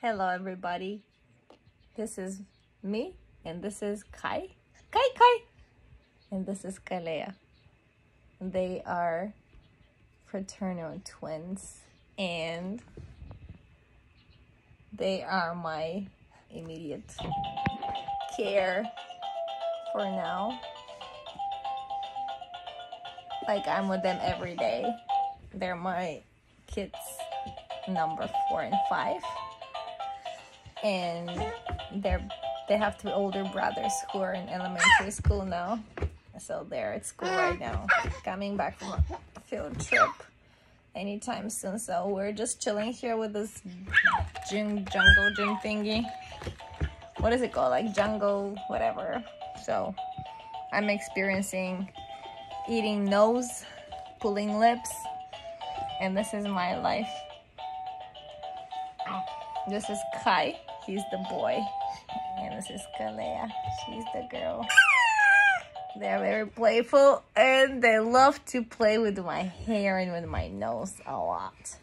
Hello, everybody. This is me, and this is Kai. Kai Kai. And this is Kalea. They are fraternal twins, and they are my immediate care for now. Like, I'm with them every day. They're my kids number four and five and they're they have two older brothers who are in elementary school now. So they're at school right now coming back from a field trip anytime soon. So we're just chilling here with this gym jungle gym thingy. What is it called? Like jungle whatever. So i'm experiencing eating nose pulling lips and this is my life. This is kai he's the boy. And this is kalea she's the girl. They're very playful and they love to play with my hair and with my nose a lot